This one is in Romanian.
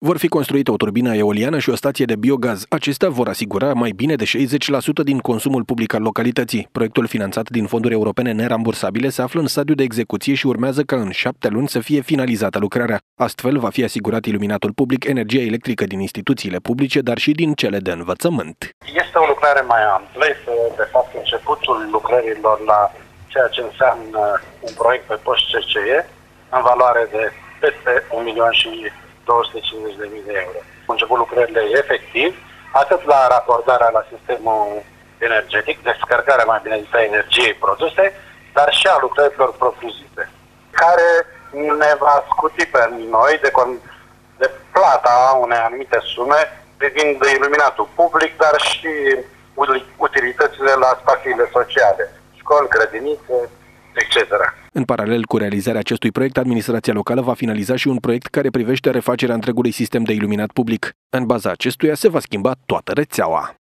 Vor fi construite o turbină eoliană și o stație de biogaz. Acestea vor asigura mai bine de 60% din consumul public al localității. Proiectul finanțat din fonduri europene nerambursabile se află în stadiu de execuție și urmează ca în șapte luni să fie finalizată lucrarea. Astfel va fi asigurat iluminatul public, energia electrică din instituțiile publice, dar și din cele de învățământ. Este o lucrare mai amplă, este de fapt începutul lucrărilor la ceea ce înseamnă un proiect pe post CCE în valoare de peste 1 milion și 250.000 de euro. Au început lucrările efectiv, atât la raportarea la sistemul energetic, descărcarea mai bine zis a energiei produse, dar și a lucrărilor propriu-zise, care ne va scuti pe noi de, de plata unei anumite sume privind iluminatul public, dar și utilitățile la spațiile sociale, școli, grădinițe, etc. În paralel cu realizarea acestui proiect, administrația locală va finaliza și un proiect care privește refacerea întregului sistem de iluminat public. În baza acestuia se va schimba toată rețeaua.